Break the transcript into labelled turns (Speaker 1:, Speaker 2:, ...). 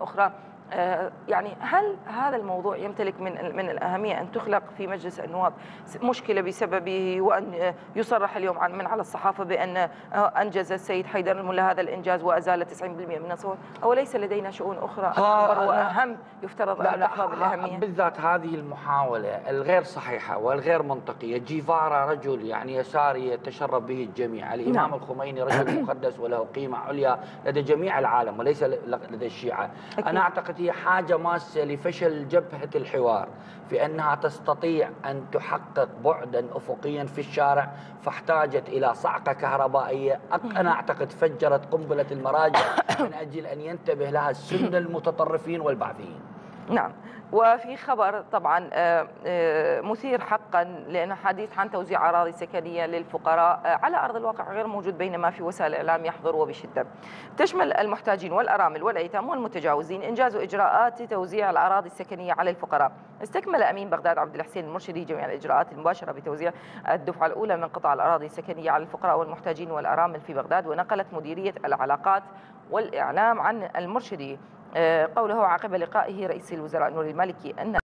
Speaker 1: أخرى. يعني هل هذا الموضوع يمتلك من من الأهمية أن تخلق في مجلس النواب مشكلة بسببه وأن يصرح اليوم عن من على الصحافة بأن آه، أنجز السيد حيدر الملا هذا الإنجاز وأزال 90% من الصوت أو ليس لدينا شؤون أخرى اكبر وأهم يفترض أن تحظى بالاهميه
Speaker 2: بالذات هذه المحاولة الغير صحيحة والغير منطقية جيفارا رجل يعني يساري يتشرف به الجميع الإمام نعم. الخميني رجل مقدس وله قيمة عليا لدى جميع العالم وليس لدى الشيعة أكيد. أنا أعتقد هي حاجة ماسة لفشل جبهة الحوار في أنها تستطيع أن تحقق بعدا أفقيا في الشارع فاحتاجت إلى صعقة كهربائية. أنا أعتقد فجرت قنبلة المراجع من أجل أن ينتبه لها السنة المتطرفين والبعثيين
Speaker 1: نعم. وفي خبر طبعا آه، آه، مثير حقا لأن حديث عن توزيع أراضي سكنية للفقراء آه، على أرض الواقع غير موجود بينما في وسائل الإعلام يحضر وبشدة تشمل المحتاجين والأرامل والأيتام والمتجاوزين إنجاز إجراءات توزيع الأراضي السكنية على الفقراء. استكمل أمين بغداد عبد الحسين المرشدي جميع الإجراءات المباشرة بتوزيع الدفعة الأولى من قطع الأراضي السكنية على الفقراء والمحتاجين والأرامل في بغداد ونقلت مديرية العلاقات والإعلام عن المرشدي. قوله عقب لقائه رئيس الوزراء نور المالكي أن